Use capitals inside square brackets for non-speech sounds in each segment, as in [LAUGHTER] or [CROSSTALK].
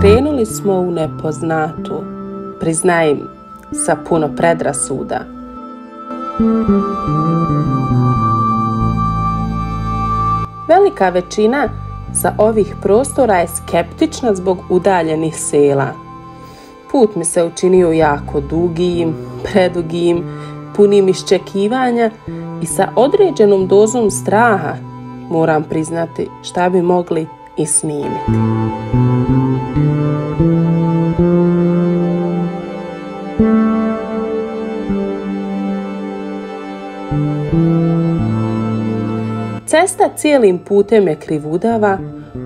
Krenuli smo u nepoznatu, priznajem, sa puno predrasuda. Velika većina sa ovih prostora je skeptična zbog udaljenih sela. Put mi se učinio jako dugim, predugim, punim iščekivanja i sa određenom dozom straha, moram priznati, šta bi mogli i snimiti. Cesta cijelim putem je krivudava,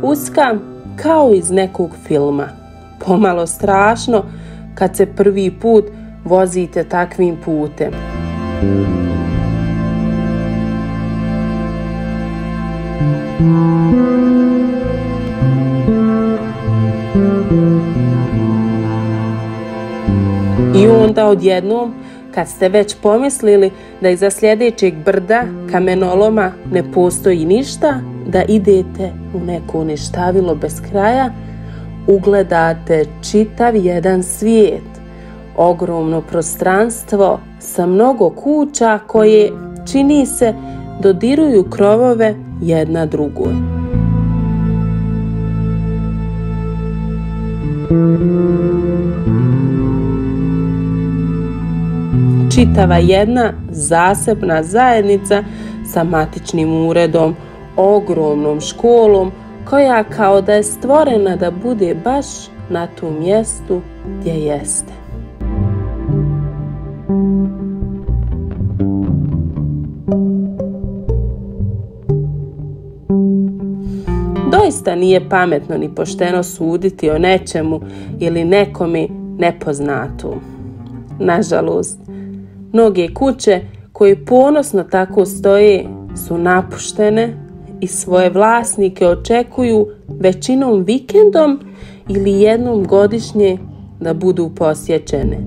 uska kao iz nekog filma. Pomalo strašno kad se prvi put vozite takvim putem. I onda odjednom kad ste već pomislili da iza sljedećeg brda kamenoloma ne postoji ništa, da idete u neko uništavilo bez kraja, ugledate čitav jedan svijet, ogromno prostranstvo sa mnogo kuća koje, čini se, dodiruju krovove jedna drugoj. čitava jedna zasebna zajednica sa matičnim uredom, ogromnom školom, koja kao da je stvorena da bude baš na tu mjestu gdje jeste. Doista nije pametno ni pošteno suditi o nečemu ili nekomi nepoznatu. Nažalost, Mnoge kuće koje ponosno tako stoje su napuštene i svoje vlasnike očekuju većinom vikendom ili jednom godišnje da budu posjećene.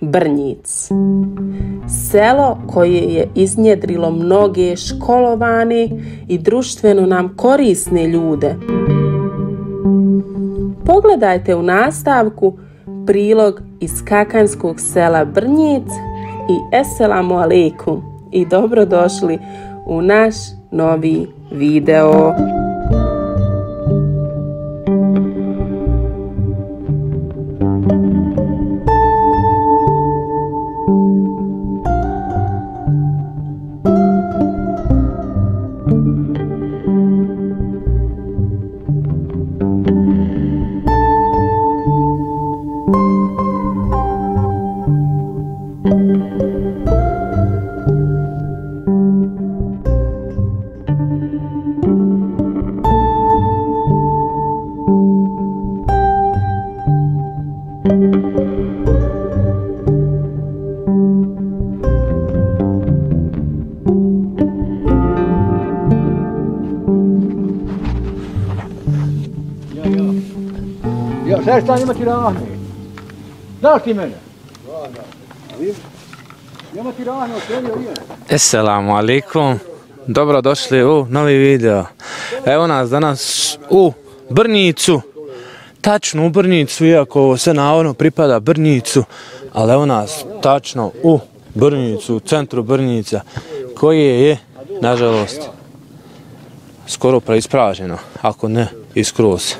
Brnjic. Selo koje je iznjedrilo mnoge školovane i društveno nam korisne ljude. Pogledajte u nastavku prilog iz kakanskog sela Brnjic i eselamu alaikum i dobrodošli u naš novi video. Ja šta njima ti rahne. Znaš ti mene? Da, da. Njima ti rahne, okrenio je. Assalamu alaikum. Dobro došli u novi video. Evo nas danas u Brnicu. Tačno u Brnicu, iako ovo sve navodno pripada Brnicu. Ali evo nas tačno u Brnicu, u centru Brnica. Koje je, nažalost, skoro preispraženo. Ako ne, iskroz.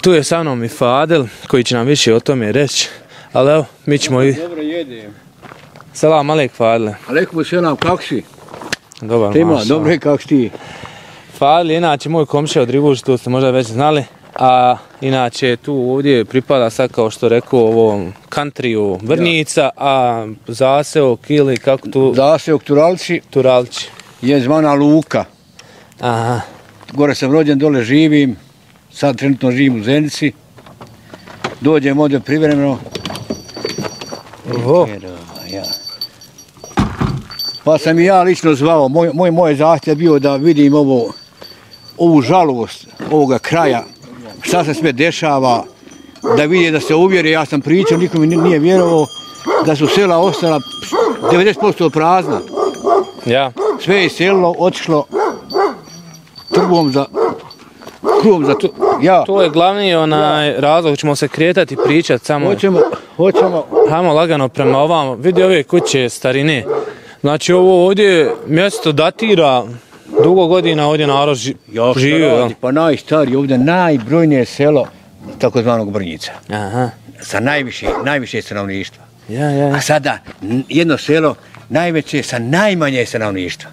Tu je sa mnom i Fadel, koji će nam više o tome reći. Ali evo, mi ćemo i... Dobro jedem. Salam alek, Fadle. Alekum selam, kako si? Dobar, Tima, maša. dobro je kako si ti? Fadle, inače, moj komšija od Riguž, to ste možda već znali. A inače, tu ovdje pripada sad, kao što rekao, ovom kantriju Vrnica, a zaseo, kili, kako tu... Da se u Turalci Turalči. je zvana Luka. Aha. Gore sam rođen, dole živim. Sad trenutno živim u Zenici. Dođem ovdje privremeno. Oho. Jer, ja. Pa sam i ja lično zvao, moj, moj, moj zahtjev bio da vidim ovo ovu žalost ovoga kraja, šta se sve dešava, da vidi da se uvjeri, ja sam pričao, niko mi nije vjerovao, da su sela ostala 90% prazna. Ja. Sve je selilo, otišlo trbuhom za kruhom za to. Ja, To je glavni onaj razlog, ćemo se kretati i pričat samo. hoćemo, hoćemo, Hajmo lagano prema ovamo. Vidi ove kuće starine. Znači ovo ovdje mjesto datira dugo godina ovdje narod ži, Ja, živio. radi? Pa najstarije ovdje najbrojnije selo takozvanog Brnjica. Aha. Sa najviše, najviše stanovništva. Ja, ja, ja. A sada jedno selo najveće sa najmanje stanovništva.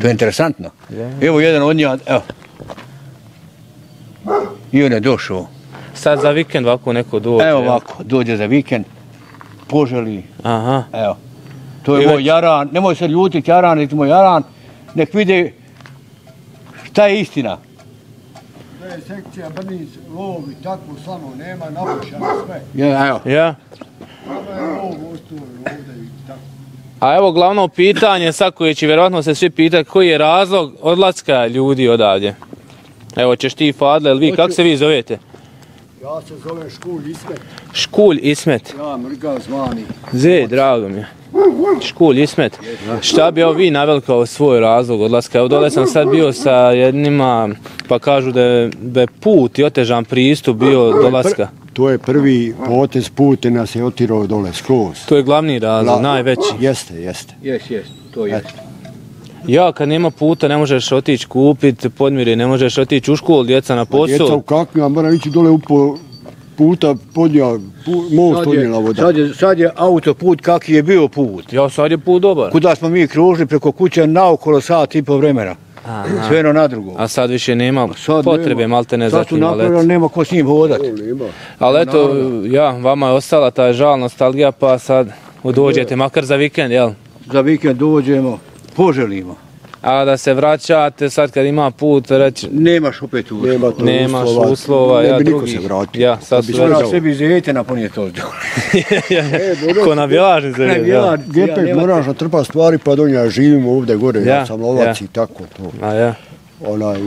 To je interesantno. Evo jedan od njih, evo. I on je došao. Sad za vikend ovako neko dođe. Evo ovako, dođe za vikend, poželi, Aha. evo. To je I moj već- jaran, nemoj se ljutiti jaran, niti moj jaran, nek vide šta je istina. To je sekcija Brnic, lov i takvu samo nema, napušano sve. Ja, evo. Ja. Samo je lov ostao ovdje i tako. A evo glavno pitanje, sad koje će vjerojatno se svi pitati, koji je razlog odlaska ljudi odavdje? Evo ćeš ti Fadle, ili vi, kako se vi zovete? Ja se zovem Škulj Ismet, Škulj Ismet. ja mrga zvani. Ze, drago mi je. Škulj Ismet. Šta bi evo vi naveli kao svoj razlog odlaska? Evo dole sam sad bio sa jednima, pa kažu da je, da je put i otežan pristup bio dolaska. To je prvi potez pute nas je otirao dole skroz. To je glavni razlog, najveći. Jeste, jeste. Jes, jes, to je. Ja, kad nema puta, ne možeš otići kupiti podmire, ne možeš otići u školu, djeca na Djeca u posao. kakvima mora ići dole upo puta podnja, pu, most Sad je, odnijela voda. sad, je, sad je autoput kaki je bio put. Ja, sad je put dobar. Kuda smo mi kružili preko kuće naokolo sat i po vremena. Sve jedno na drugo. A sad više nema Sad potrebe, nema. malte ne Sad za su tim, ali napravili, eto. nema ko s njim. Nema. Ali eto, ja, vama je ostala ta žal, nostalgija, pa sad dođete makar za vikend, jel? Za vikend dođemo, poželimo. A da se vraćate sad kad ima put, reći, Nemaš opet uslova. Nema to nemaš uslova. uslova, ne ja bi niko drugi. se vratio. Ja, sad bi su sve Mora dao. sebi zete napuniti ovdje. ko na [LAUGHS] bjelažnice. Na ja. bjelažnice. Gepek Ja, moraš natrpa stvari pa do nja živimo ovdje gore, ja, Ja, sam lovac ja. i tako to. A ja. Onaj,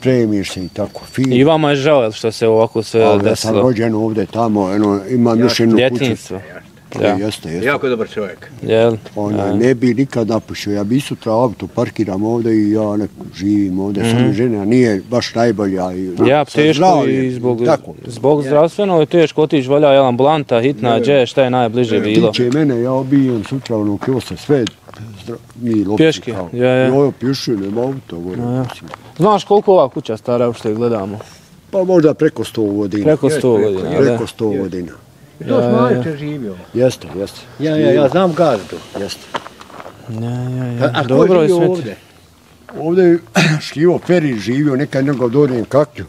premiš se i tako, fin. I vama je žao što se ovako sve Ali ja sam desilo. rođen ovdje tamo, eno, imam još jednu kuću. Djetinjstvo. Ja. Ja. Jeste, jeste. Jako dobar čovjek. Jel? Ona, ne bi nikad napušio, ja bi sutra auto parkiram ovdje i ja neko živim ovdje, mm -hmm. žena nije baš najbolja. I. Ja, sa teško zdravljem, i zbog, Tako. zbog zdravstveno je teško otići, volja jel ambulanta, hitna, gdje, šta je najbliže bilo. Tiče mene, ja obijem sutra ono kiosa, sve zdra, mi lopti. Pješke, kao. ja, ja. Jo, pješke, nema auto, gore. ja. Znaš koliko ova kuća stara, što je gledamo? Pa možda preko 100 godina. Preko Jest, 100 preko, godina, da. Preko 100 godina. I to smo najče živio. Jeste, jeste. Ja, ja, ja znam gazdu. Jeste. Ja, ja, A, ja. a ko Dobro je je živio sve. ovdje? Ovdje je [CLEARS THROAT] Šljivo Feri živio, nekad njegov dorijem kaklju.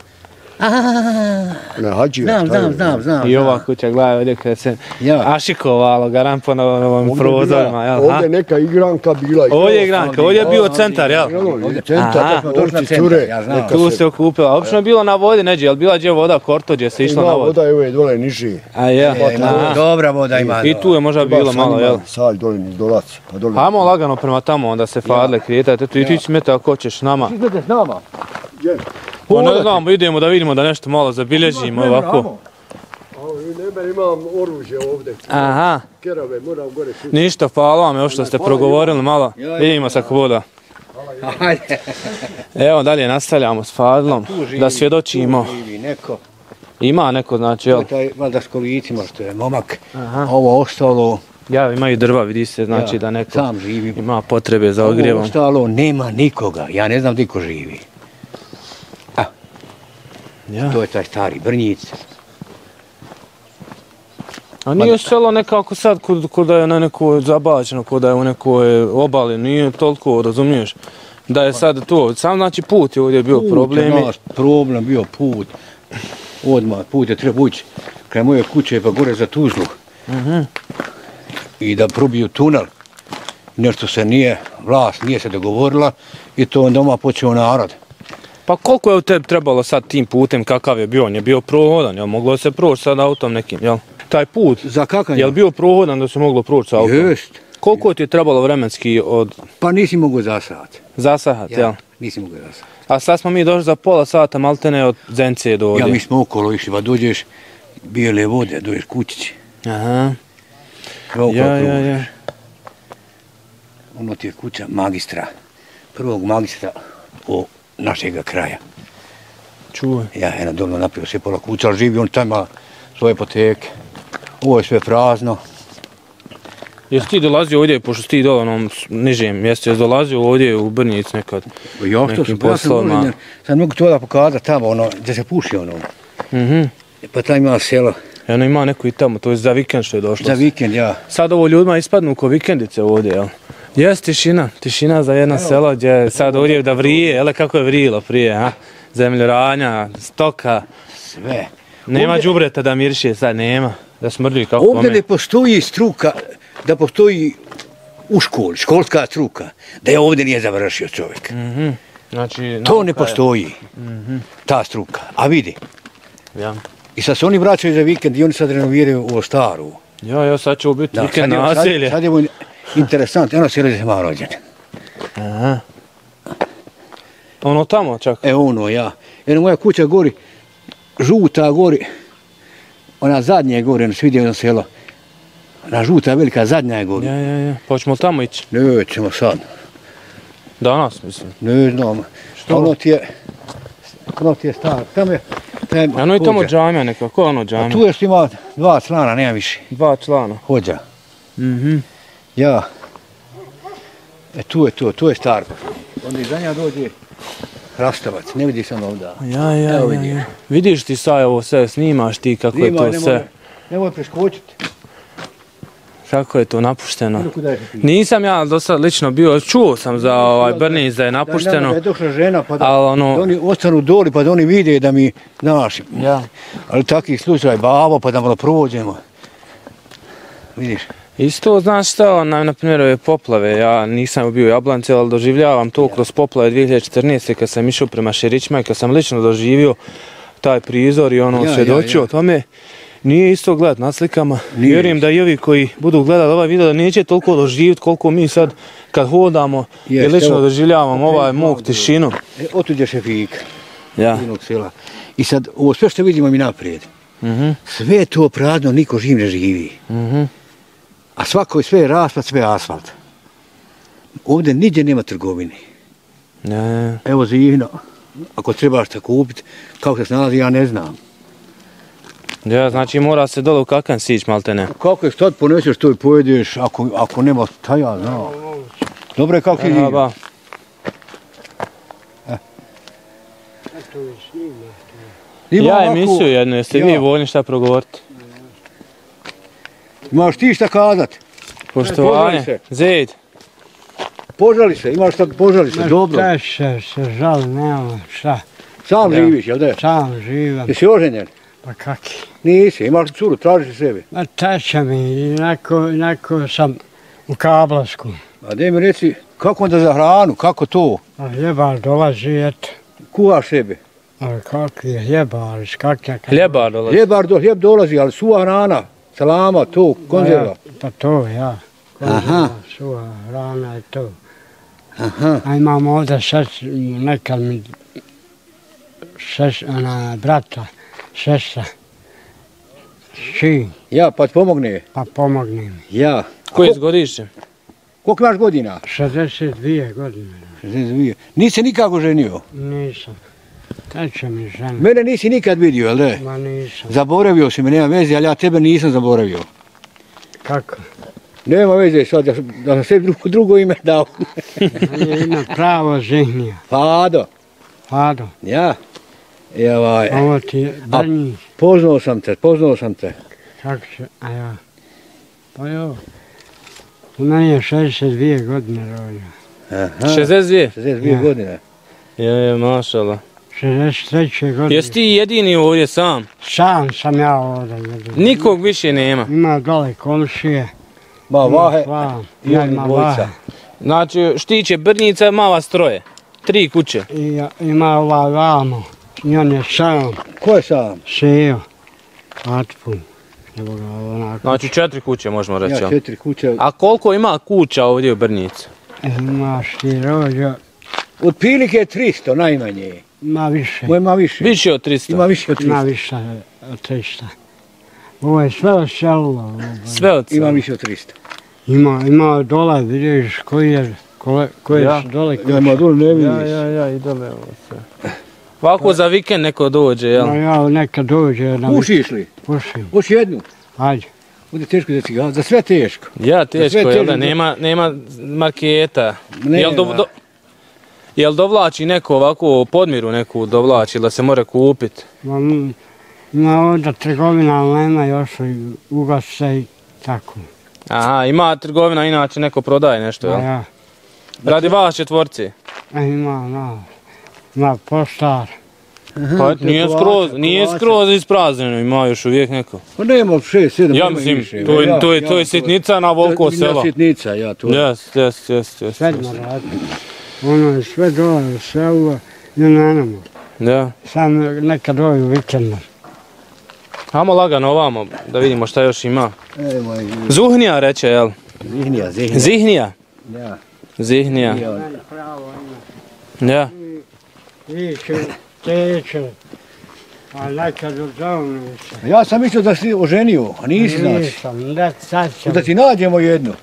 Na hađija. Znam, je? znam, znam, znam. I ova kuća, gledaj ovdje kada se Ja. ašikovalo, garam po novim Ovdje je bila- prozorima, jel? Ovdje je neka igranka bila. Ovdje je igranka, ovdje je bio centar, jel? Ovdje je centar, Došli na centar, cure. ja znam. neka Tu se- okupila. Obično je bilo na vodi, neđe, jel bila gdje voda, korto gdje se išlo Ima na vodu? voda je ove dole niži. A ja, E, ima dobra voda ima. I tu je možda bilo malo, ima jel? Salj dole niz dolac. Pa dole. Hajmo lagano prema tamo, onda se fadle krijetate. Eto i ti smeta ako hoćeš s nama. Izglede s nama. Je. Pa ne znamo, idemo da vidimo da nešto malo zabilježimo ovako. Imam oružje ovdje. Aha, Kerave, moram gore sutra. ništa, hvala vam, evo što ste progovorili malo. Vidimo se ako voda. Hajde. [LAUGHS] Evo dalje nastavljamo s Fadlom, da svjedočimo. Tu živi neko. Ima neko, znači, To jel? je taj, valjda s kolicima što je momak. Ovo ostalo, Ja, imaju drva, vidi se, znači Ja, da neko sam živim. ima potrebe za ovo ogrjevom. ostalo nema nikoga. Ja ne znam di ko živi. Ja. To je taj stari Brnjic. A nije selo nekako sad kod, kod da je na nekoj zabačeno, kod da je u nekoj obali, nije toliko, razumiješ? Da je sad to, sam znači put je ovdje bio Put je problemi. naš problem bio put. Odmah, put je treba ući kraj moje kuće pa gore za Tuzlu. Mhm. I da probiju tunel. Nešto se nije, vlast nije se dogovorila i to onda odmah počeo narod. Pa koliko je u tebi trebalo sad tim putem, kakav je bio? On je bio prohodan, jel moglo se proći sad autom nekim, jel? Taj put, Za kakanje? jel bio prohodan da se moglo proći sa autom? Jest. Koliko ti je trebalo vremenski od Pa nisi mogu za sat. zasahat, jel? Nisi mogu za sat. A sad smo mi došli za pola sata maltene od Zencije do ovdje. Ja mi smo okolo išli, pa dođeš bijele vode, dođeš kućići. Aha. Okolo Ja, ja, ja. Ono ti je kuća magistra, prvog magistra o našega kraja. Čuvaj. Ja je dobro napio se pola kuća, ali živi on tamo svoje poteke. Ovo je sve prazno. Jesi ti dolazio ovdje, pošto ti dole onom nižem mjestu, jesi dolazio ovdje u Brnic nekad? Ja što sam, ja sam sad mogu to da pokazati tamo, ono, gdje se puši ono. Mhm. Pa tamo ima selo, I ono ima neko i tamo, to je za vikend što je došlo. za vikend, ja. Sad ovo ljudima ispadnu ko vikendice ovdje, jel? Jes tišina, tišina za jedno selo gdje je sad ovdje da vrije, jel kako je vrilo prije, a? Zemljoranja, stoka, Sve. nema Ovdje- đubreta da miriše, sad nema, da smrdi kako Ovdje ne postoji struka, da postoji u školi, školska struka, da je ovdje nije završio čovjek. Mhm. Znači, To ne je- postoji, ta struka. A vidi, Ja. i sad se oni vraćaju za vikend i oni sad renoviraju ovo staru. Ja, ja, sad će ovo biti vikend sad, je, sad, naselje. sad je ono selo gdje sam ja rođen. Aha. Ono tamo čak. E ono, ja. Jer moja kuća gori, žuta gori, ona zadnja je gori, ono se vidi jedno selo. Ona žuta velika zadnja je gori. Ja, ja, ja. Pa hoćemo tamo ići. Ne, ćemo sad. Danas, mislim. Ne znam. Što? Ono ti je, ono ti je star. Tamo je, tamo Ano i tamo hođa. džamija neka, ko je ono A džamija? tu još ima dva člana, nema više. Dva člana. Hođa. Mhm. Ja. E tu je to, to je star. Onda iza nja dođe Rastavac, ne vidi sam ovdje. Ja, ja, Evo ja, vidi. ja. Vidiš ti sad ovo sve, snimaš ti kako je to sve, Nemoj preskočiti. kako je to napušteno. Nisam ja do sad lično bio, čuo sam za ovaj Brnic da je Da, da, da napušteno. je došla žena pa da, Ali ono- da oni ostanu doli pa da oni vide da mi, znaš, Ja. ali takih slučaj, babo pa da malo prođemo. Vidiš, Isto, znaš šta, na, na primjer ove poplave, ja nisam bio u Jablance, ali doživljavam to kroz poplave 2014. kad sam išao prema Šerićima i kad sam lično doživio taj prizor i ono Ja, ja, svjedočio ja. o tome. Nije isto gledat na slikama. Nije Vjerujem da i ovi koji budu gledali ovaj video da neće toliko doživjeti koliko mi sad kad hodamo i Jeste, lično evo, doživljavamo ovaj mog tišinu. e, otud je šefika, Ja. jednog sela. I sad, ovo sve što vidimo mi naprijed, Mhm. sve je to prazno, niko živ ne živi. Mhm. A svako je sve je raspad, sve je asfalt. Ovdje nigdje nema trgovine. Ja. Evo zivno, ako trebaš te kupiti, kako se snalazi, ja ne znam. Ja, znači mora se dole u kakan sić maltene. Kako je sad poneseš to i pojedeš, ako, ako nema, šta ja znam. Dobro je kako ti živi. ba. Ima Ja emisiju jednu, jeste vi Ja. voljni šta progovoriti? Imaš ti šta kazat? Poštovanje, se. Zed, Požali se, imaš šta požali se, dobro. Šta se, se žal, nema šta. Sam Ja. živiš, jel da? Sam živim, Jesi oženjen? pa kaki. Nisi, imaš curu, tražiš sebi. Ma teče mi, inako, inako sam u Kablasku. A daj mi reci, kako onda za hranu, kako to? A jebar dolazi, eto. Kuhaš sebi. A kak je jebar, iz kakja. Hljebar dolazi. Hlijebar do hljeb dolazi, ali suva hrana, salama, to, konzerva. Pa to, ja. Aha. Suha, rana je to. Aha. A imam ovdje sest, nekad mi, sest, ona, brata, sestra, sin, Ja, pa ti pomogne. pa pomogne mi. Ja. Koji je s godišćem? Koliko imaš godina? 62 godine, 62. Nisi se nikako ženio. nisam. Teče mi žena, Mene nisi nikad vidio, jel da? ma nisam. Zaboravio si me, nema veze, ali ja tebe nisam zaboravio. Kako? Nema veze sad, da, sam- da sam sebi drugo, drugo ime dao. [LAUGHS] Je ima pravo zihnija. Fado, Fado, ja. I ovaj, ovo ti je brnji. poznao sam te, poznao sam te. Kako se, a ja. Pa jo. U meni je 62 godine rođa. Aha. 62? 62 Ja. godine. Je, je, mašala. 63 godine. Jesi ti jedini ovdje sam? Sam sam ja ovdje. jedin. Nikog više nema. Ima dole komšije. Ma ima vahe, sva, i Ja imam dvojica. vahe. Znači, štiće Brnjica, mala stroje. Tri kuće. I ja- ima ovaj vamo. I on je sam Ko je sam? seo. Atpun. Evo ga onako. Znači, četiri kuće možemo reći. Ja četiri kuće. A koliko ima kuća ovdje u Brnjicu? Imaš ti rođa Otprilike 300 najmanje. Ima više. Ovo ima više. Više od 300. Ima više od Ima 300. više od 300. Ovo je sve oselilo. Sve od Ima ima. više od 300. Ima, ima dole, vidiš koji je, koje, koje Ja. su dole Ja ima dole ne vidiš. Ja, ja, ja, i dole ovo sve. Ovako za vikend neko dođe, jel? No, ja nekad dođe na Pušiš li? pušim. Hoći jednu. Ajde. Bude teško za cigar. Za sve teško. Ja, teško, sve jel da? Nema, nema marketa. Nema. Jel, do, do, jel dovlači neko ovako podmiru neku dovlači da se mora kupit? Ma, Ima ovdje trgovina, ali nema još i ugase i tako. Aha, ima trgovina, inače neko prodaje nešto, jel? ja. Radi vas četvorci. E, ima, no. Ima poštar. Pa nije skroz, nije skroz ispraznjeno, ima još uvijek neko. Pa nema 6, 7, Ja mislim, to je, to je, to je sitnica na volko selo. Sitnica, ja to. Jes, jes, jes, jes. Sedmo radi. Ono je sve dole, sve ovo i na nama. Da. Sam nekad ovaj vikend. Hajmo lagano ovamo, da vidimo šta još ima. Evo, Zuhnija reče, jel? zihnija, zihnija. Zihnija. Ja. Zihnija. Ima. Ja. Iće, teče. A nekad se. Ja sam mislio da si oženio, a nisi znači. Nisam, da, sad sam. Da ti nađemo jednu.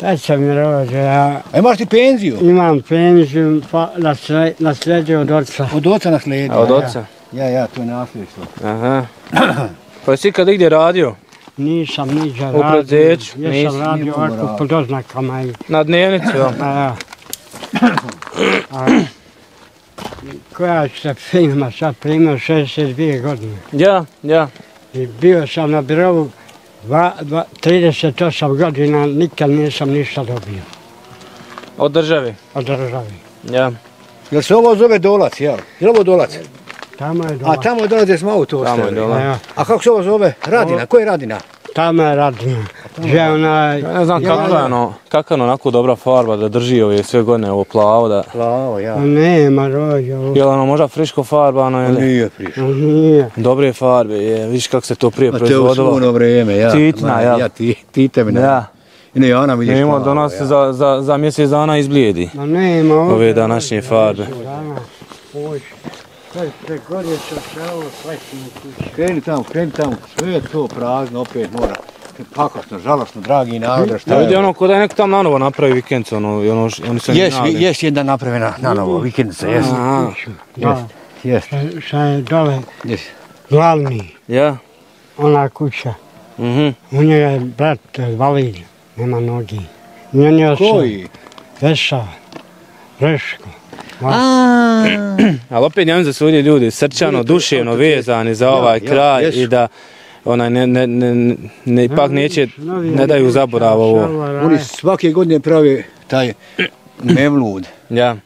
Sad sam mi rođe, ja A imaš ti penziju? imam penziju pa nasle, nasledio od oca. Od oca nasledi. A od oca? Ja, ja, to je nasljedstvo. Aha. [CLEARS THROAT] Pa jesi kad igdje radio? Nisam niđe U radio. prezeću, Ja nisi, sam radio ovako pod oznakama i Na dnevnicu, jel? A ja. A, koja se filma sad primio 62 godine. Ja, ja. I bio sam na birovu dva, dva, 38 godina, nikad nisam ništa dobio Od države. od države. Ja. Jel se ovo zove dolac, jel? Jel ovo dolac? Tamo je dola. A tamo je dolac gdje smo auto Tamo je dolac. A kako se ovo zove? Radina, ko je Radina? Tamo je onaj... Ja ne znam kakva je ono, kakva je ono onako dobra farba da drži ove sve godine ovo plavo da... Plavo, ja. A nema rođe. ovo. Je li ono možda friško farbano ili... Nije prišao. A Nije. Dobre farbe, je, vidiš kako se to prije A to je u proizvodilo. vrijeme, ja. Titna, jel? Ja, ti, tite mi ne. Ja, I ne, ona vidiš plavo, do nas ja. za, za, za mjesec dana izblijedi. Ma nema. Ove današnje farbe. Dana, Uđi. Kreni tamo, kreni tamo, sve je to prazno, opet mora. Pakosno, žalostno, dragi narode, šta je? vidi ono ko da je neko tam nanovo napravi vikend, ono, i ono, oni se Jes, navde. jes jedna napravljena na novo, vikendica, jes. Aha, Da, Jes, šta, je dole jes. glavni, ja, ona kuća. mhm. U njega je brat valid, nema nogi. I on je se Koji? Veša, Reško. Ali opet ja su ovdje ljudi srčano, duševno vezani za ovaj kraj i da onaj ne, ne, ne, ne, ipak neće, ne daju zaborav ovo. Oni svake godine prave taj mevlud. Ja.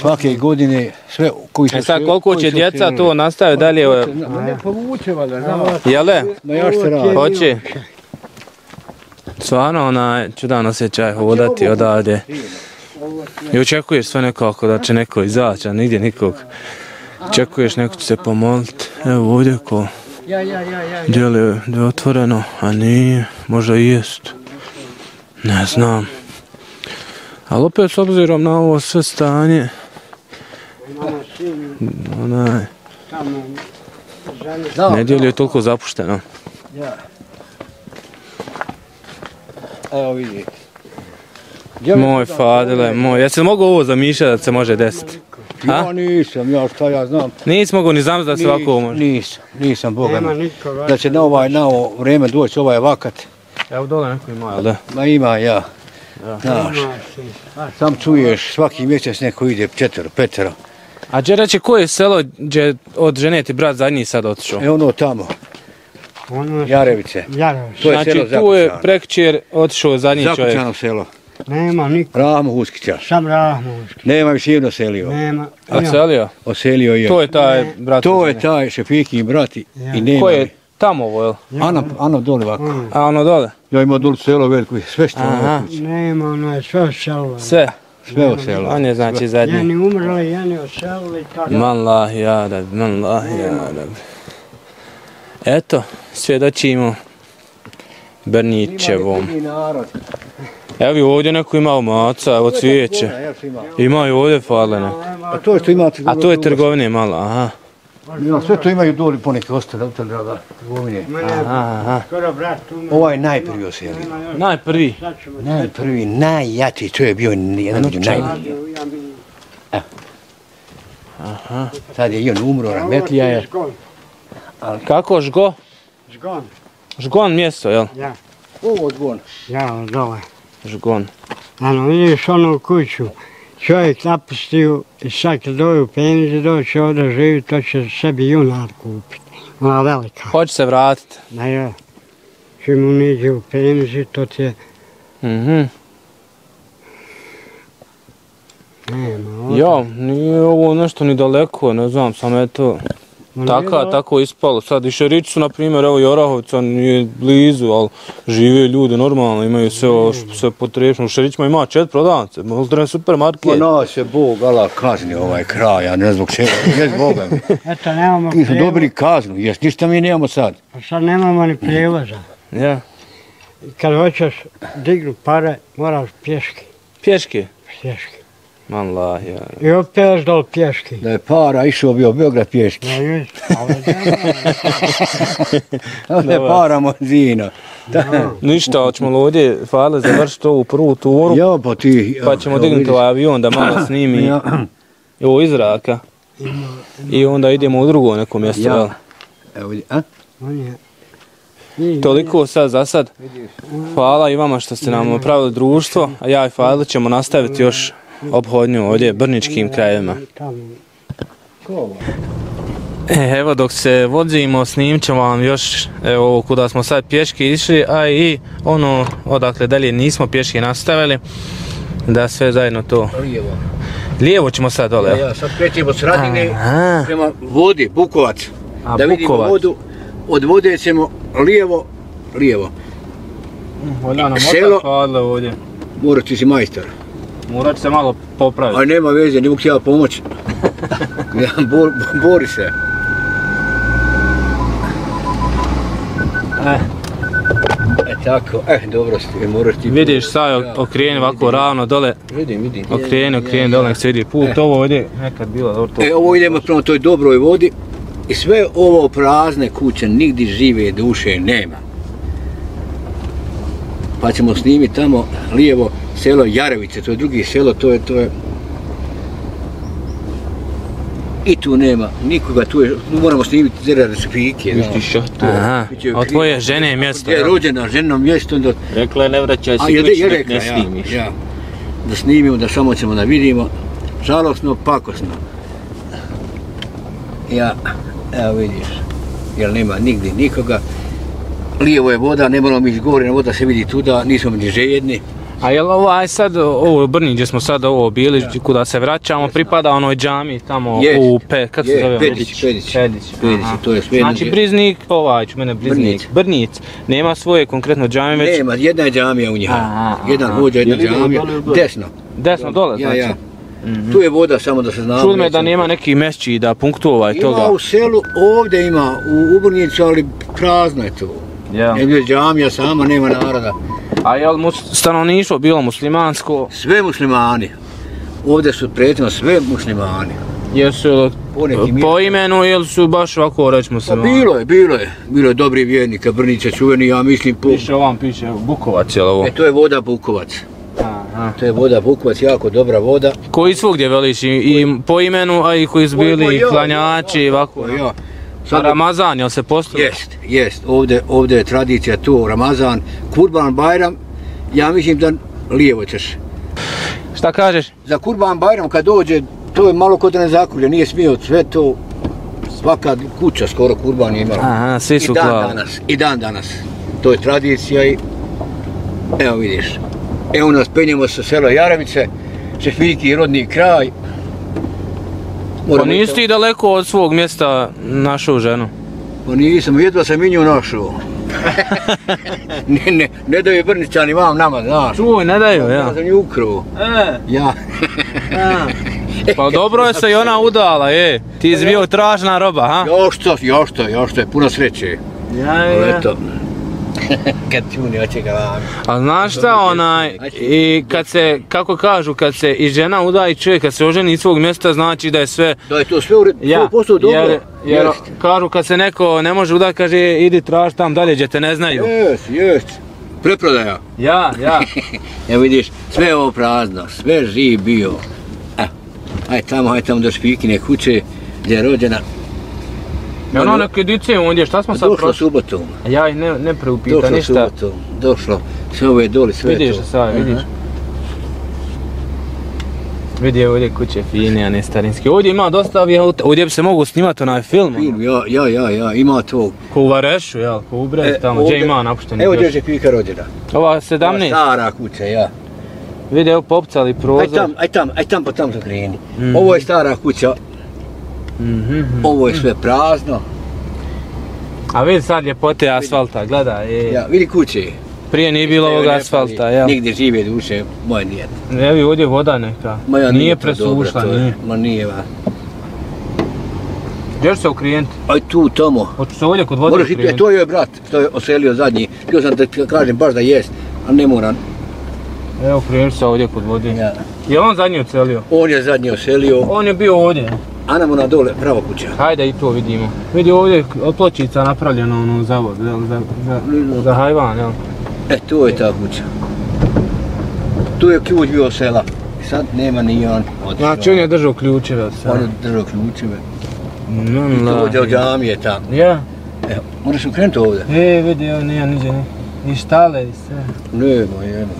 Svake godine sve koji su E sad koliko će djeca to nastaviti dalje, Ma ne povuče valjda, znamo. jele? Ma još se radi. Hoće. [LAUGHS] Stvarno onaj čudan osjećaj hodati odavde. I očekuješ sve nekako da će neko izaći, a nigdje nikog. Očekuješ neko će se pomoliti. Evo ovdje ko Ja, ja, ja, ja. djeluje da je otvoreno, a nije, možda i jest. Ne znam. Ali opet s obzirom na ovo sve stanje, onaj, tamo, je toliko zapušteno. Ja. Evo vidite. Moj Fadile, moj, jesi li mogu ovo zamišljati da se može desiti? Ja nisam, ja šta ja znam. Nisi mogu ni znam da se ovako može. Nisam, nisam, Boga Nema mi. Da će na ovaj, na ovo vrijeme doći ovaj vakat. Evo dole neko ima, jel da? Ma ima ja. Znaš, sam čuješ svaki mjesec neko ide četvero, petero. A gdje reče koje je selo gdje od žene ti brat zadnji sad otišao? E ono tamo, Ono, Jarevice. Jarević. To je Znači selo tu je prekćer otišao zadnji čovjek. Zakućano selo. Nema niko. Ramo Huskića. Sam Rahmovski. Nema više jedno selio. Nema. A Ja. selio? Oselio je. To je taj brat. To je taj Šefikin brati. Ja. I nema. Ko je tamo ovo, jel? Ana, Ana dole ovako. Mm. A ono dole? Ja imao dole selo veliko, sve što Aha. ono kuće. Nema, ono je sve selo. Sve. Sve o selo. On je znači zadnji. Jeni umrli, jeni oselili, tako. Man lah ja rab, man lah ja rab. Eto, svjedočimo Brnićevom. Ima neki narod. Evo ovdje neko ima maca, evo cvijeće. Imaju ovdje falene. A to što ima A to je trgovine malo, aha. Ja, sve to imaju doli poneke ostale, ostale rada, trgovine. Aha, aha. Me. Ovaj je najprvi oselio. Najprvi. Najprvi, najjači, to je bio jedan među najboljih. ja bi... Sad je i on umro, Rametlija je. Kako žgo? Zgon. Žgon mjesto, jel? Ja. Ovo zvon. Ja, dole. Žgon. Ano, vidiš onu kuću, čovjek napustio i sad kad doju penize doći ovdje živi, to će sebi junar kupiti. Ona velika. Hoće se vratiti. Da je. Čim uniđe u penizi, to ti je... Mhm. Nema, ovdje. Jo, nije ovo nešto ni daleko, ne znam, samo je to Daleko. tako ispalo. Sad i Šerić su, na primjer, evo i Orahovca nije blizu, ali žive ljudi normalno, imaju sve, ovo što- sve potrebno. U Šerićima ima čet prodavnice, možda Ma supermarket. nas je Bog, Allah, kazni ovaj kraj, ja ne znam zbog čega, ne zbog Boga. Eto, nemamo Mi smo prijevoza. dobili kaznu, jes, ništa mi nemamo sad. Pa sad nemamo ni prijevoza. Ja. Kad hoćeš dignu pare, moraš pješki. Pješke. Pješki. Man la, ja. I opet dol pješki. Da je para išao bio u Beograd pješki. Ja vidiš, ali Da je para mozina. Ništa, hoćemo li ovdje, Fale, završiti ovu prvu turu, Ja, pa ti... pa ćemo dignuti ovaj avion da malo snimi Ja, ovo iz zraka. I onda idemo u drugo neko mjesto, Ja. evo vidi, a? on je... I, Toliko sad za sad. Hvala i vama što ste nam opravili društvo, a ja i Fadli ćemo nastaviti još obhodnju ovdje brničkim krajevima. E, evo dok se vozimo snimit ćemo vam još evo ovo kuda smo sad pješke išli, a i ono odakle dalje nismo pješke nastavili, da sve zajedno to. Lijevo. Lijevo ćemo sad dole. Ja, sad krećemo s radine Aha. prema vodi, Bukovac. A, da vidimo Bukovac. vodu, od vode ćemo lijevo, lijevo. Volja nam Selo- otak Fadle ovdje. Morat ti si majstor. Morat se malo popraviti. Ali nema veze, ne mogu ti ja pomoći. [LAUGHS] ja, bor, bori se. Eh. E tako, eh, dobro ste, moraš ti... Vidiš sad okreni ovako ravno dole, Vidim, vidim. okreni, okreni dole, nek se vidi put, ovo ovdje nekad bilo dobro to. E, ovo idemo prema toj dobroj vodi i sve ovo prazne kuće, nigdje žive duše nema. Pa ćemo snimiti tamo lijevo selo Jarevice, to je drugi selo, to je, to je... I tu nema nikoga, tu je, tu moramo snimiti zera Respike. Vidiš ja to. Aha, Biće od krivo. tvoje žene je mjesto. Je rođena, ženo mjesto, onda... Rekla je ne vraćaj A se kući je rekla, ne ja, snimiš. ja, da snimimo, da samo ćemo da vidimo. Žalosno, pakosno. Ja, evo vidiš, jer nema nigdje nikoga. Lijevo je voda, ne moramo ići gore, voda se vidi tuda, nismo ni žejedni. A jel ovo, aj sad, ovo Brni gdje smo sad ovo bili, kuda se vraćamo, pripada onoj džami tamo Je, u Pe, kad se je, zove? Pedić, Pedić. Pedić, Pedić, to je sve jedno Znači Briznik, ovaj ću mene Briznik. Brnic. Brnic. Nema svoje konkretno džame, već Nema, jedna je džamija u njega. Aha, Jedan vođa, jedna idemo džamija, desno. desno dole, Ja, znači. ja. Tu je voda samo da se znamo. Čuli me da nema nekih mešći da punktova i toga. Ima u selu, ovdje ima, u Ubrnicu, ali prazno je to. Ja. Negdje je džamija sama, nema naroda. A jel mu stanovništvo bilo muslimansko? Sve muslimani. Ovdje su pretimo sve muslimani. Jesu Poneki mi- po imenu ili su baš ovako reći Pa muslimani? bilo je, bilo je. Bilo je dobri vjernika, Brnića čuveni, ja mislim po... Piše ovam, piše Bukovac, jel ovo? E, to je voda Bukovac. Aha. To je voda Bukovac, jako dobra voda. Koji svugdje veliš i, i po imenu, a i koji su Pa bili ja, klanjači i ovako. Ja, Sad, Ramazan, jel se postoji? jest, jest. Ovdje, ovdje je tradicija to, Ramazan, Kurban Bajram, ja mislim da lijevo ćeš. Šta kažeš? Za Kurban Bajram kad dođe, to je malo kod nezakulje, nije smio sve to, svaka kuća skoro Kurban je imala. Aha, svi su I dan klali. danas, i dan danas. To je tradicija i evo vidiš. Evo nas penjemo sa sela Jaravice, Šefiki rodni kraj. Pa Moramo nisi ti daleko od svog mjesta našao ženu. Pa nisam, jedva sam i nju našao. [LAUGHS] ne, ne, ne daju Brničani vam nama, znaš. Čuj, ne daju, Ja ja. sam nju ukrao. E, Ja. pa dobro je se i ona udala, je. Ti si bio tražna roba, ha? Još to, još to, još to je puno sreće. Ja, Ali eto, [LAUGHS] Kad čuni oće ga vam. A znaš šta onaj, i kad se, kako kažu, kad se i žena uda i čovjek, kad se oženi iz svog mjesta, znači da je sve Da je to sve u redu, Ja, 100% dobro. jer, jer kažu kad se neko ne može udati, kaže idi traži tam dalje gdje te ne znaju. Jes, jes. Preprodaja. Ja, ja. [LAUGHS] Evo vidiš, sve je ovo prazno, sve živ bio. E, aj tamo, aj tamo do špikine kuće, gdje je rođena. I ono neke dice ondje, šta smo sad Došlo prošli? subotom, Ja ih ne, ne preupita došlo ništa. subotom, došlo. Sve ovo je doli, sve Vidiš to. da sad, vidiš. Vidi ovdje kuće fine, a ne starinske. Ovdje ima dosta ovih auta, ovdje bi se mogu snimati onaj film. Film, ono. ja, ja, ja, ja, ima to. Ko u Varešu, jel, ko u Brez, tamo, ovdje- gdje ima napušteni Evo gdje je Pika rođena. Ova Ova 17, Stara kuća, ja. vidi evo popcali Aj prozor. tam, aj tam, aj tam pa tam to kreni. Mhm. Ovo je stara kuća, Mhm. ovo je sve prazno. A vidi sad ljepote asfalta, gledaj. E, Ja, vidi kuće. Prije nije bilo ovog asfalta, jel? Nigdje žive duše, moje nijet. Evi ovdje voda neka. Moja nije to presušla, dobro, nije. Ma nije, va. Gdje se okrijenti? Aj tu, tamo. Hoću se ovdje kod vode Moraš i okrijenti. to je brat, što je oselio zadnji. Htio sam da ti kažem baš da jest, ali ne moram. Evo okrijenti se ovdje kod vode. Ja. Je on zadnji ocelio? On je zadnji oselio, On je bio ovdje. A nam ona dole, prava kuća. Hajde i to vidimo. Vidi ovdje od pločica napravljeno ono zavod, jel, za, za, za hajvan, jel? E, to je ta kuća. Tu je ključ bio sela. Sad nema ni on. otišao. Znači on je držao ključeve od On je držao ključeve. Mm, I to la. ovdje od džamije tamo. Ja. Evo, moraš okrenuti ovdje. E, vidi, evo nije niđe, ni, ni štale i sve. Nema, nema,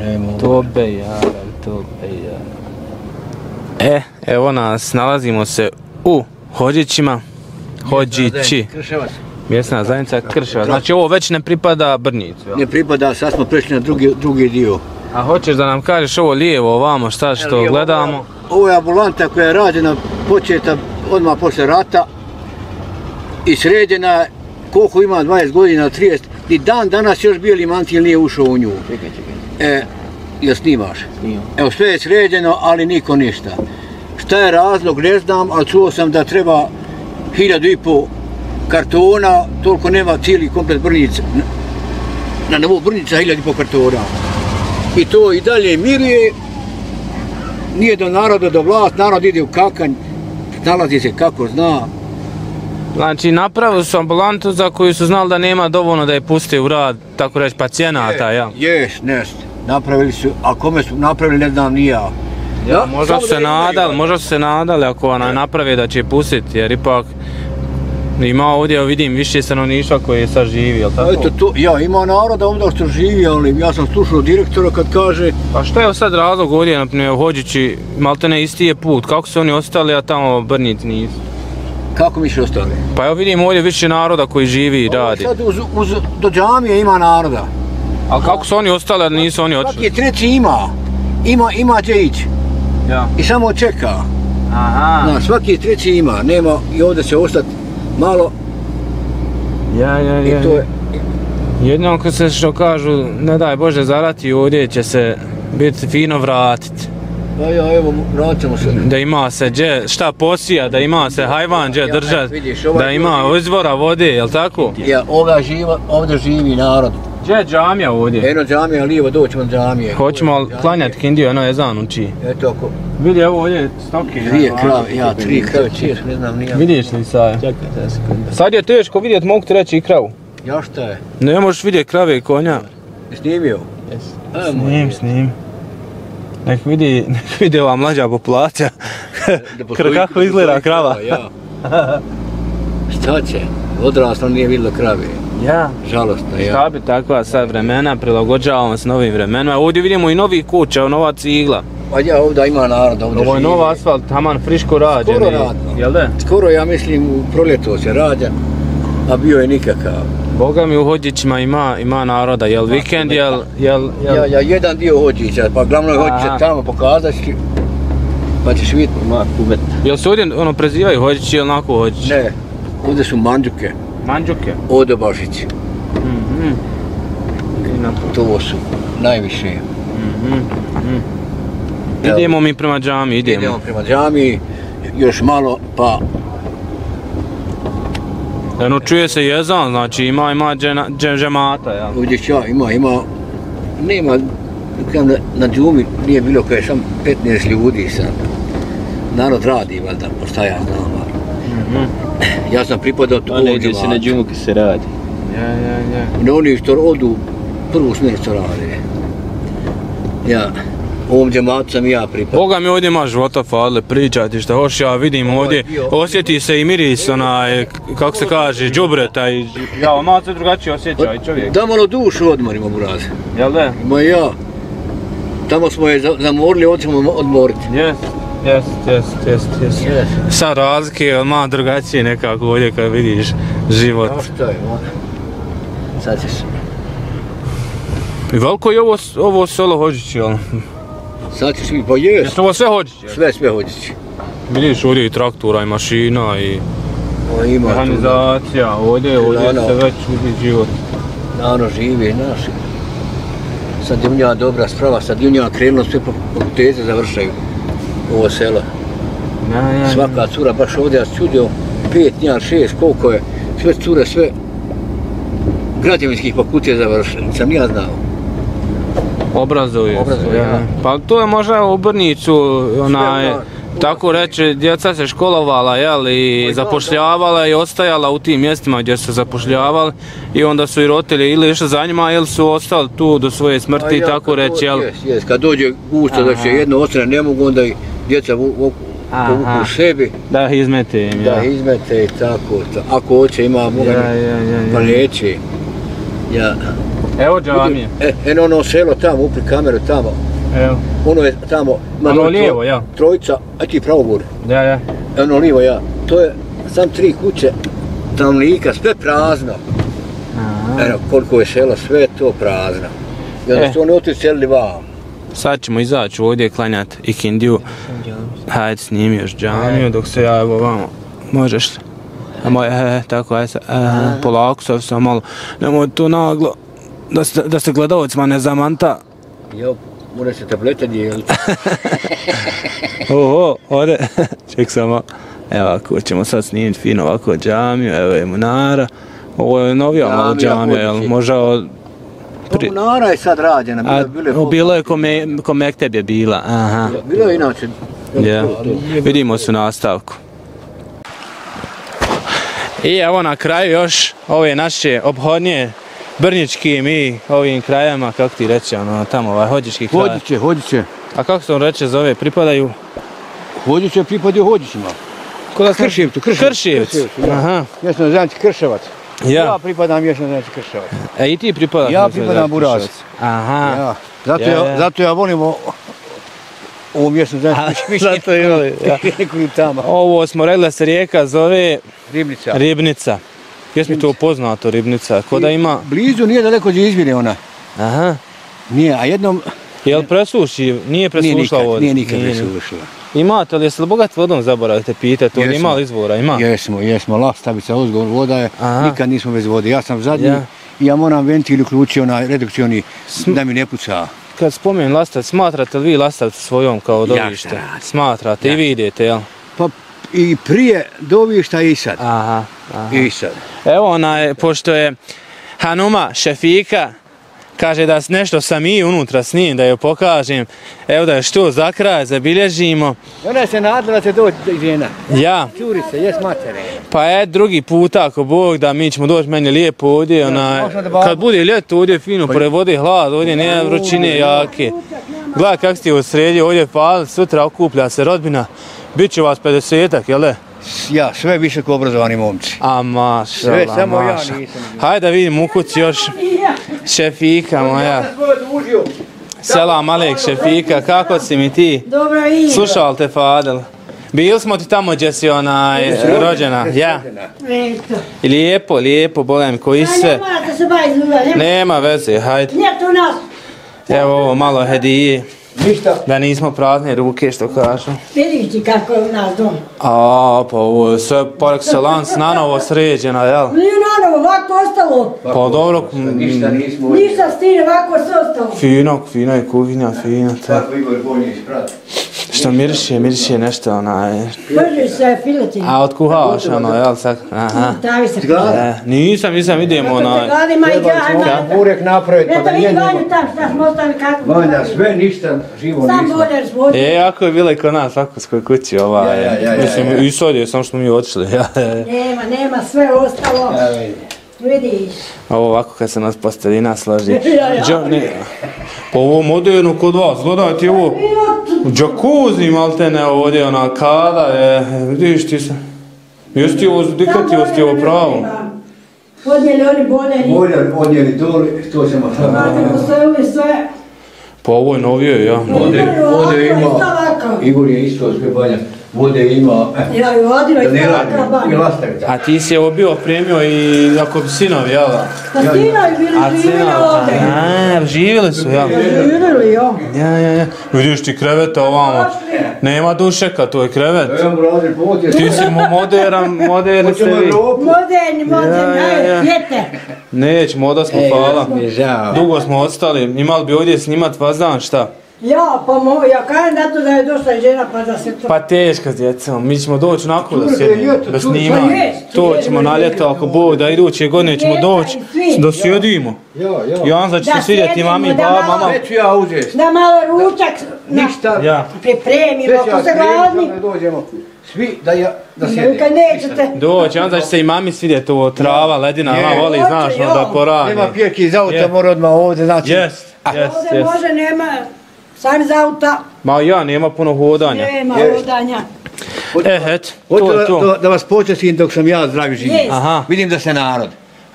nema, nema. Tobe jara, tobe jara. E, evo nas, nalazimo se u Hođićima. Hođići. Krševac. Mjesna zajednica Krševa. Znači ovo već ne pripada Brnjicu? Ne pripada, sad smo prešli na drugi, drugi dio. A hoćeš da nam kažeš ovo lijevo, ovamo, šta što Evo, gledamo? Ovo je ambulanta koja je rađena početa odmah posle rata i sređena je, koliko ima 20 godina, 30, ni dan danas još bijeli mantil nije ušao u nju. Čekaj, čekaj. E, jel snimaš? Snimam. Evo sve je sređeno, ali niko ništa. Šta je razlog, ne znam, ali čuo sam da treba hiljadu i po kartona, toliko nema cijeli komplet Brnjica. Na, nivou Brnjica hiljadu i po kartona. I to i dalje mirije, nije do naroda, do vlast, narod ide u kakanj, nalazi se kako zna. Znači napravili su ambulantu za koju su znali da nema dovoljno da je puste u rad, tako reći, pacijenata, jel? Jes, nest. Napravili su, a kome su napravili ne znam ni ja. Možda su se nadali, možda su se nadali ako ona naprave da će pustiti, jer ipak ima ovdje, vidim, više stanovništva koji sad živi, jel tako? Eto to, ja, ima naroda ovdje što živi, ali ja sam slušao direktora kad kaže, Pa što je sad razlog ovdje, naprimjer, Hođići, malte ne isti je put, kako su oni ostali, a tamo Brnjic nisu? kako mi se ostali? Pa evo vidim ovdje više naroda koji živi i radi. Sad uz, uz, do džamije ima naroda. Ali kako su oni ostali, a nisu oni Svaki otišli? treći ima, ima, ima gdje ići. Ja. I samo čeka. Aha. Na, svaki treći ima, nema i ovdje će ostati malo Ja, ja, i ja. to je, Jednom kad se što kažu, ne daj Bože zarati ovdje će se biti fino vratit. Pa ja, evo, vraćamo se. Da ima se gdje, šta posija, da ima se hajvan gdje Ja, držat, vidiš, ovaj da ima izvora vode, jel tako? Ja, ova živa, ovdje živi narod. Gdje je džamija ovdje? Eno džamija, lijevo doćemo do džamije. Hoćemo klanjati kindiju, ono je zan uči. Eto, ako Vidi, evo ovdje stoke. dvije krave, ja, tri krave, češ, ne znam, nije. Vidiš li sad? Sad je teško vidjeti, mogu ti reći i kravu. Ja šta je? Ne možeš vidjeti krave i konja. Snimio? Jes. Snim, snim. Nek vidi, [LAUGHS] nek vidi ova mlađa populacija. [LAUGHS] Kako izgleda krava. Ja. Šta će? Odraslo nije vidjelo krave. Ja. Žalostno, ja. Šta bi takva sad vremena, prilagođavamo s novim vremenima. Ovdje vidimo i novi kuća, nova cigla. Pa ja, ovdje ima narod, ovdje Ovo je nov asfalt, taman friško rađen. Skoro radno. Jel da? Skoro, ja mislim, u proljeto se rađa, a bio je nikakav. Boga mi u Hođićima ima, ima naroda, jel vikend, jel, jel, jel... Ja, ja, jedan dio hođića, pa glavno je hođića tamo pokazat pa ćeš vidjeti. Ma, kubet. Jel se ovdje ono prezivaju Hođići ili onako Hođići? Ne, ovdje su manđuke, Manđuke. odobašići. Mhm. I na to. Su najviše. Mhm. Evo. Idemo mi prema džami, idemo. Idemo prema džami, još malo, pa Eno čuje se jezan, znači ima, ima džena, dže, džemata, jel? Ovdje će ima, ima, nema, kažem, na, na džumi nije bilo koje sam 15 ljudi sad. Narod radi, valjda, postaja znam. Ali. Ja sam pripadao tu A negdje se na džumu kad se radi. Ja, ja, ja. Na oni što odu prvu smjeru što rade. Ja, ovom džematu sam i ja pripadao. Boga mi ovdje ima života fadle, pričati šta hoš, ja vidim ovdje, osjeti se i miris, onaj, kako se kaže, džubreta i... Ja, malo se drugačije osjeća i čovjek. Da malo dušu odmorimo, buraz. Jel da? Ma ja. Tamo smo je za- zamorili, ovdje odmoriti. Jest, jest, jest, jest. Sad razlike je malo drugačije nekako ovdje kad vidiš život. A šta je, ma? Sad ćeš. I veliko je ovo, ovo selo Hođić, jel? Sad ćeš vidjeti, pa jes. Jesu ovo sve Hođić? Sve, sve hoćeš. Vidiš ovdje i traktora i mašina i O, ima tu. mehanizacija, ovdje, ovdje Da, da. se već vidi život. Naravno živi naši. Sad je u njega dobra sprava, sad je u njega krenulo sve po fakultete završaju. Ovo selo. Ja, ja, Svaka cura baš ovdje ja sam čudio, pet njal, šest, koliko je, sve cure, sve građevinskih fakulteta završili, nisam ja znao. Obrazuje se, Obrazuje, ja. da. Pa to je možda u Brnicu, onaj, tako reći, djeca se školovala, jel, i zapošljavala i ostajala u tim mjestima gdje se zapošljavali i onda su i roditelji ili išli za njima ili su ostali tu do svoje smrti, A ja, tako reći, jel. Jes, jes, kad dođe gusto da će jedno ostane, ne mogu onda i djeca vu- vu- Aha. povuku sebi, Da ih izmete im, da ja. izmete i tako. ta- Ako hoće ima, moga Ja, ja, ja, pa neće. Ja, Evo džamije. E, eno ono selo tamo, upri kameru tamo, Evo. ono je tamo, ima Ono lijevo, ja. Trojica, a ti pravo gori. Ja, ja. Ono lijevo ja, to je sam tri kuće, stanovnika, sve prazno. Eno, koliko je selo, sve je to prazno. I onda E. su oni otišli selili vam. Sad ćemo izaći ovdje klanjati ikindiju. Hajde snimi još džamiju dok se ja evo vamo. Možeš li? A moj, e, tako, aj se, e, polako sad sam malo, nemoj tu naglo, da se, da se gledalcima ne zamanta. Jo, mora se tablete dijeliti. Oho, [LAUGHS] ode, [LAUGHS] ček samo. Evo ako ćemo sad snimiti fino ovako džamiju, evo je munara. Ovo je novija malo Džamija jel? Možda od... Pri- Komunara je sad rađena, bilo, A, je- bilo je... o, bilo je kome, ko mekteb je bila, aha. Bilo je inače. Ja, vidimo se u nastavku. I evo na kraju još ove naše obhodnje Brnički mi ovim krajama, kako ti reći, ono, tamo ovaj hođički kraj. Hođiće, hođiće. A kako se on reče zove, pripadaju? Hođiće pripadio hođićima. Koda Krševcu, Krševcu. Krševcu. Krševcu, ja. Aha. Ja sam znači Krševac. Ja Ja. pripadam ja sam znači Krševac. E i ti pripadaš? Ja pripadam. Krševac. Aha. Ja. Zato Ja, ja, zato ja volim o- ovo mjesto znači više. zato imali, [LAUGHS] ja. Nekoju tamo. Ovo smo rekli da se rijeka zove Ribnica. Ribnica. Jes mi to poznato, Ribnica? Ko da ima... Blizu nije daleko od izvire ona. Aha. Nije, a jednom Jel presuši, nije nije presušla nikad, voda? nije nikad presušila. Imate li, jeste li bogat vodom zaboravite pitati, ovdje Jesmo. ima li izvora, ima? Jesmo, jesmo, lastavica, uzgovor, voda je, Aha. nikad nismo bez vode. Ja sam zadnji Ja. I ja moram ventil uključio onaj redukcioni da mi ne puca. Kad spomenem lastav, smatrate li vi lastavcu svojom kao dovište? radim. Smatrate i vi idete, jel? Pa i prije dovišta i sad. Aha, aha. I sad. Evo onaj, pošto je Hanuma, šefika, kaže da nešto sam i unutra s njim, da joj pokažem. Evo da je što za kraj zabilježimo. Ona se nadala da će doći žena. Ja, Curice, jes matere. pa je drugi puta ako Bog da mi ćemo doći meni lijepo ovdje, babu. kad bude ljeto ovdje fino, pored vode hlad, ovdje nema vrućine jake. Gledaj kak ste u sredi ovdje pali, sutra okuplja se rodbina, bit će vas 50-ak, jel' Ja, sve visoko obrazovani momci. A maša, Sve, samo ja nisam. Hajde da vidim u kući još šefika moja. Selam Alek šefika, kako si mi ti? Dobro i Slušao te Fadel? Bili smo ti tamo gdje si onaj rođena, ja? Eto. I lijepo, lijepo, bolam, koji se... Nema veze, hajde. tu nas. Evo ovo malo hedije, Ništa. da nismo prazne ruke što kažu. Vidiš ti kako je u nas dom. A, pa ovo je sve par excellence, na novo sređeno, jel? Nije naravno, ovako ostalo. Pa dobro, m, Ništa nismo. Ništa stine, ovako sve ostalo. fino, fina je kuhinja, fina, tako. Igor bolje isprat. Što miriše, miriše nešto onaj... Prži se filetin. A otkuhavaš ono, jel sad? Aha. Tavi se. E, nisam, nisam, idemo onaj... Gladima i Treba gana. burek napraviti, pa Eto da vidi jedemo. Vanju tam šta smo ostali kako. Vanja, sve ništa živo Sam nismo. boder smo E, ako je bila i kod nas, svako s kojoj kući, ova Ja, ja, ja, ja, Mislim, ja. i sad je, samo što mi otišli. Ja, ja. Nema, nema, sve ostalo. Ja, vidi. Vidiš. A Ovo ovako kad se nas postavina složi. [LAUGHS] Ja, ja. Ne, po ovo moderno kod vas, gledajte ovo. Džakuzi maltene ovdje, ona kada je, vidiš ti se. Jesi ti ovo, dikad ti ovo ti ovo pravo? Podnijeli oni boderi. Bolje odnijeli doli, to ćemo sad. Znate, postavili sve. Po ovoj novijoj, ja. Vode, vode ima. Igor je isto sve banja, vode ima, eh, Ja i vodila da i lastavite. A ti si ovo bio opremio i ako bi sinovi, jel? Pa sinovi bili A živjeli sinovi, ovdje. a, živjeli su, jel? Živjeli, jo. Ja, ja, ja. Vidiš ti kreveta ovamo. Nema dušeka, to je krevet. Ja mu radim povod, Ti si mo moderan, moderni ste Hoćemo vi. Evropu. Moderni, moderni, Ja, ja, ja. Neć, moda smo, E, hvala. je žao. Dugo smo ostali, imali bi ovdje snimat, pa znam šta. Ja, pa mo, ja kažem da to da je došla i žena pa da se to... Pa teško s djecom, mi ćemo doći onako da sjedimo, ljeto, da snimamo. Pa To ćemo na ljeto, ako. Bog da iduće godine ćemo doći, svi. da sjedimo. Ja, ja. I onda će Da se svidjeti sjedimo, mami, da baba, malo- mama. Sve ću ja uzeti. Da malo ručak na, Ništa. Ja. pripremimo, ću ja ako se gladni. da dođemo. Svi da ja, da Kad sjedemo. nećete. Doći, onda će se i mami svidjeti ovo trava, ledina, ona voli, znaš, ono da porani. Nema pijeki iz auta, mora odmah ovdje, znači. Jest, jest, Ovdje jest. može, nema, sam iz auta, Ma ja, nema puno hodanja. nema hodanja. E, et, Hoću to da, je to. da, da vas počestim dok sam ja zdravi živ. Jest. Aha. Vidim da se narod.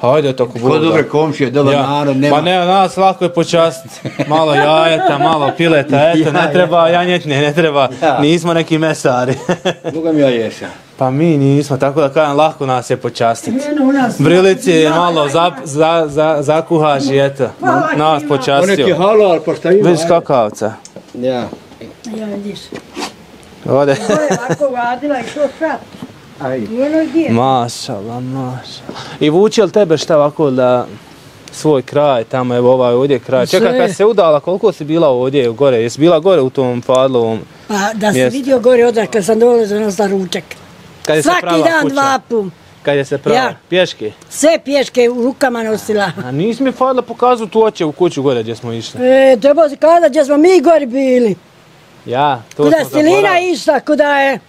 Hajde, tako Ko Bog da. dobre komšije, dobar narod, nema. Ma ne, nas lako je počastiti. Malo [LAUGHS] jajeta, malo pileta, eto, Ja, [LAUGHS] ne ja. treba janjetne, ne treba, Ja. nismo neki mesari. [LAUGHS] Boga mi ja jesam. pa mi nismo, tako da kažem, lako nas je počastiti. Nas. Brilici malo za, za, za, zakuhaš i eto, nas Onek je počastio. halal, pa šta ima? Vidiš kakavca. Ja. Ja vidiš. Ode. To je ovako vadila i to sad. Ono. Mašala, mašala. I vuče li tebe šta ovako da svoj kraj, tamo evo ovaj ovdje kraj. Čekaj, kad se udala, koliko si bila ovdje gore? Jesi bila gore u tom Fadlovom? Pa da si Mjesto. vidio gore odakle sam dolazila na za ručak. Kad je se Svaki pravila dan kuća? dva pum. Kad je se prava? Ja. Pješke? Sve pješke u rukama nosila. A nisi mi Fadla pokazao tu oče u kuću gore gdje smo išli. E, treba se kada gdje smo mi gori bili. Ja, to Kuda smo Stilina zaboravili. išla, kuda je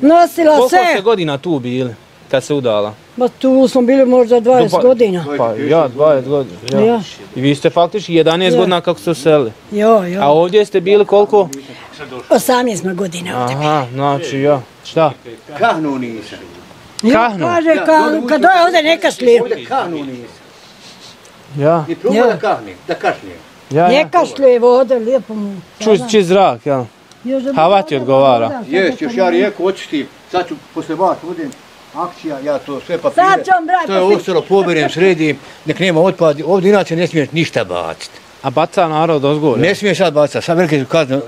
nosila Koliko ste godina tu bili? Kad se udala? Ma tu smo bili možda 20 Pa- godina. Pa ja, 20 godina. Ja. Ja. I vi ste faktički 11 Ja. godina kako ste useli. Jo, A jo. ovdje ste bili koliko? 18 smo godina ovdje. Aha, znači ja. Šta? Kahnu nisam. Jo, kahnu. kaže, ka, kad doje ovdje neka šlije. Ovdje kahnu nisam. Ja, I probao Ja. da kahni, da kašlje. ja, ja. Neka šlije vode, lijepo mu. Čuj, čist zrak, jel? Bi Hava ti odgovara. Jest, da još ja rijeku očistim. Sad ću posle vas budem akcija, ja to sve papire. Sad ću vam brati To je ostalo, poberem, sredim, nek nema otpad. Ovdje inače ne smiješ ništa baciti. A baca narod ozgore. Ne smiješ sad bacati, sad velike su kazne.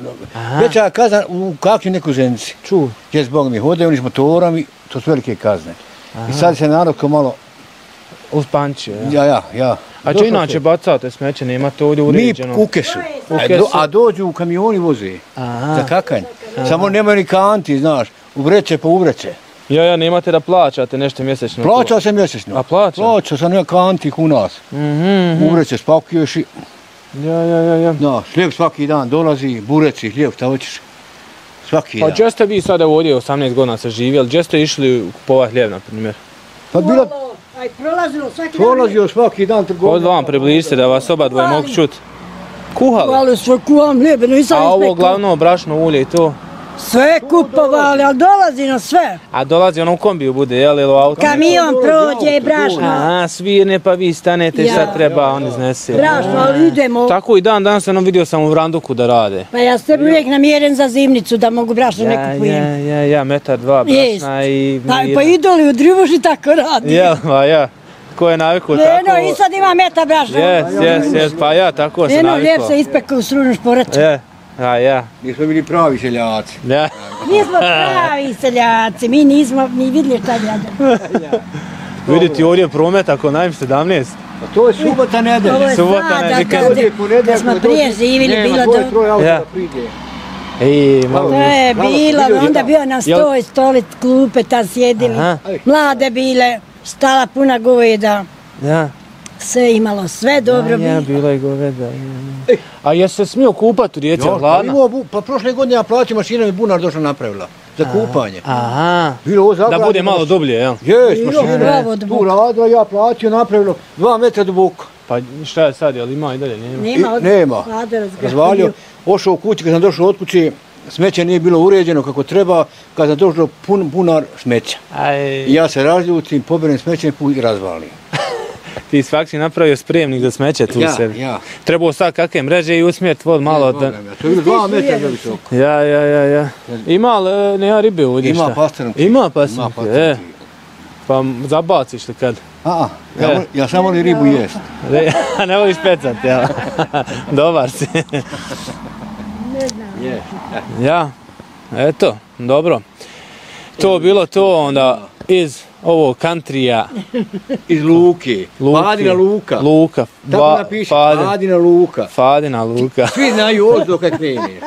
Veća kazna u kakvim nekoj zemci. Čuj. Gdje zbog mi hodaju, oni s motorom i to su velike kazne. I sad se narod ko malo, Uspančio, ja. ja, ja, ja. A če inače se. bacate smeće, nemate ovdje Mi uređeno? u kesu. U A, kesu. do, a dođu u kamioni voze. Aha. Za kakanj. Samo nemaju ni kanti, znaš. U vreće po uvreće. Ja, ja, nemate da plaćate nešto mjesečno. Plaćao sam mjesečno. A plaća? Plaćao sam nema kanti u nas. Mhm. Uvreće spakuješ i, Ja, ja, ja, ja. no, hljeb svaki dan dolazi, bureci, hljeb, šta hoćeš. Svaki Pa dan. gdje ste vi sada ovdje 18 godina se živjeli, gdje ste išli kupovat hljeb, na primjer? Pa bilo, Malo, Aj, prolazilo svaki prolazio svaki dan trgovina. Od vam približite da vas oba dvoje mogu čut. Kuhali? Kuhali sve kuham hljebe, nisam A ovo glavno brašno ulje i to? Sve kupovali, ali dolazi na sve. A dolazi ono u kombiju bude, jel, ili u auto? Kamion prođe, brašno. Aha, svirne pa vi stanete šta treba, on iznese. Brašno, ali idemo. Tako i dan danas sam vidio sam u Vranduku da rade. Pa ja sam uvijek namjeren za zimnicu da mogu brašno Ja, ne ja, kupujem. ja, ja, metar dva Jest. brašna i Pa, pa idoli u Drivuši tako radi. Jel, pa ja. Ko je navikao tako? Eno, i sad ima meta brašna. Jes, jes, jes, pa ja tako sam Eno, navikao. lijep se ispekao u strunu šporeću. Je, a ja, Nismo bili pravi seljaci. ja. Mi smo pravi seljaci, mi nismo ni vidjeli šta gleda. [LAUGHS] Vidite ovdje promet ako najem 17. Pa to je subota nedelja. Ovo je Subota, ne, sada, vikend. kad, Dođe ponedjeljak, kad smo prije živjeli, Nema, bilo do... troje auta Ja. da pride. Ej, malo To je bilo, je onda bio na stoj, stoli, klupe, tam sjedili. Aha. Mlade bile, stala puna goveda. Ja. Sve imalo, sve dobro ja, bilo. bila je goveda. ja, ja. A jesi se smio kupati u rijeci, Ja, pa, hladna? imao pa prošle godine ja plaćam mašina mi bunar došla napravila. Za kupanje. Aha. Bilo ovo Da bude malo dublje, jel? Jes, mašina. Tu radila, ja platio, napravilo dva metra duboko. Pa šta je sad, jel ima i dalje, nema? Nema, I- od-. Razvalio, ošao u kući, kad sam došao od kuće, smeće nije bilo uređeno kako treba, kad sam došao pun, punar smeća. Aj, I ja se razljutim, poberem smeće i razvalim. Ti si faksi napravio spremnik za smeće tu Ja, sebi. ja. Trebao sad kakve mreže i usmjet vod malo da... Boga mi, To je dva metra za visoko. Ja, ja, ja, ja. Ima li, e, nema ribe ovdje Ima šta? pastrnki. Ima pastrnki. e. Pa zabaciš li kad? A, ja, E. ja samo volim ribu jest. Ne, [LAUGHS] ne voliš pecat, ja. [LAUGHS] Dobar si. Je. Ja, eto, dobro. To bilo to onda iz ovog kantrija. Iz Luke. Luke. Padina Luka. Luka. Tako Ba- napiši, Fadin. Padina Luka. Fadina Luka. Svi znaju ozdo kad krene.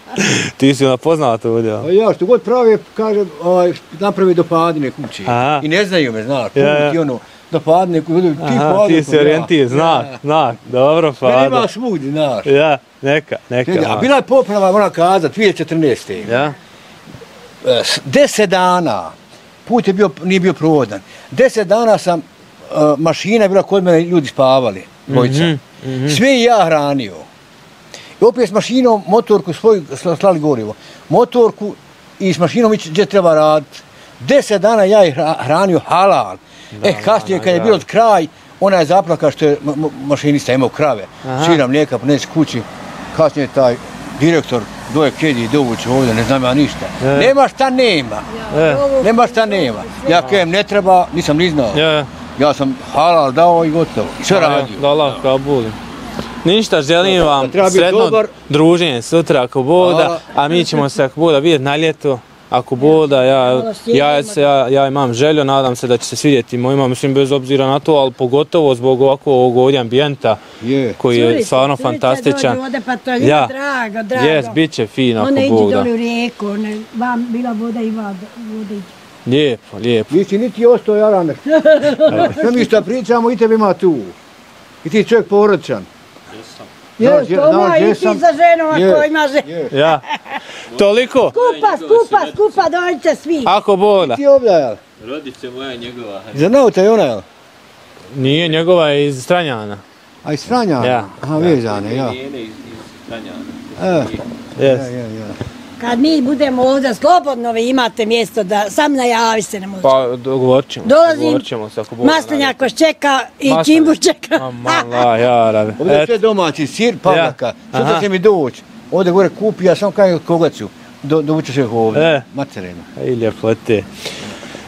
[LAUGHS] Ti si ona poznata ovdje. A ja što god prave, kaže, ovaj, napravi do Padine kuće. Aha. I ne znaju me, znaš, Ja, ja. ono, do Padine kuće, ti Aha, ti si orijentir, znak, znak. Dobro, Mene ima Fada. svugdje, znaš. Ja, neka, neka. Čekaj, A bila je poprava, moram kazati, 2014. Ja? E, s- Deset dana, put je bio, nije bio provodan. Deset dana sam, e, mašina je bila kod mene, ljudi spavali, dvojica. Mhm, Sve i ja hranio. I opet s mašinom, motorku svoju, sla- slali gorivo. Motorku i s mašinom ići gdje treba raditi. Deset dana ja je hra- hranio halal. e, kasnije kad je da. bilo kraj, ona je zaplaka što je ma- ma- mašinista imao krave. Aha. Sira mlijeka, ponesi kući. Kasnije taj direktor doje kedi dovući ovdje, ne znam ja ništa. E. Nema šta nema. E, Nema šta nema. Ja kajem ne treba, nisam ni znao. ja, ja. Sam halal dao i gotovo. Sve radio. Da, Allah, kao budi. Ništa, želim vam sretno dobar. druženje sutra ako Boda, a mi ćemo se ako Boda vidjeti na ljeto. Ako Boda, ja, Hvala, ja, se, ja, ja imam želju, nadam se da će se svidjeti mojima, mislim bez obzira na to, ali pogotovo zbog ovako ovog ovdje ambijenta Je. koji je Curica, stvarno curica fantastičan. dođe ovdje, pa to je Ja. drago, drago. Jes, bit će fin ako Ona iđe Bog da. dole u rijeku, ona, vam bila voda i voda, voda iđe. Lijepo, lijepo. Vi si niti ostao Jarane. [LAUGHS] Sve mi šta pričamo i tebi ima tu. I ti čovjek porodičan. Jes, to ima i ti za ženu, ako ima ženu. Ja. Toliko, Skupa, skupa, skupa, dođite svi. ako Boda. Ti ovdje, jel? Rodice moja njegova. Za nauta je ona, jel? Nije njegova je iz Stranjana. A iz Franja? Ja. Aha, vezane, ja. Njene iz, iz Stranjana. E, Yes. ja, ja, ja. Kad mi budemo ovdje, slobodno vi imate mjesto da sam najavi se ne može. Pa dogovorit ćemo. Dolazim, dogovorit ćemo se ako da Maslinjak vas čeka i. Kimbu čeka. Amala, ja. Ovdje je sve domaći, sir, pavlaka. Aha. Što će mi doći? Ovdje gore kupi, ja sam kaj koga ću. Do, dovuću se ovdje. E. Materinu. Ej, ljepote.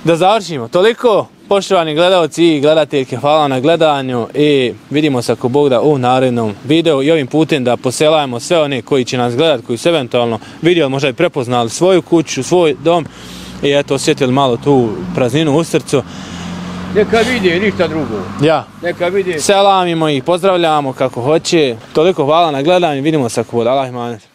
Da završimo. Toliko, poštovani gledalci i gledateljke, hvala na gledanju i vidimo se ako Bog da u narednom videu i ovim putem da poselajemo sve one koji će nas gledat, koji su eventualno vidjeli, možda i prepoznali svoju kuću, svoj dom i eto osjetili malo tu prazninu u srcu. Neka vidi, ništa drugo. Ja, Neka vidi. selamimo ih, pozdravljamo kako hoće. Toliko hvala na gledanju, vidimo se ako Bog da. Allah ih manet.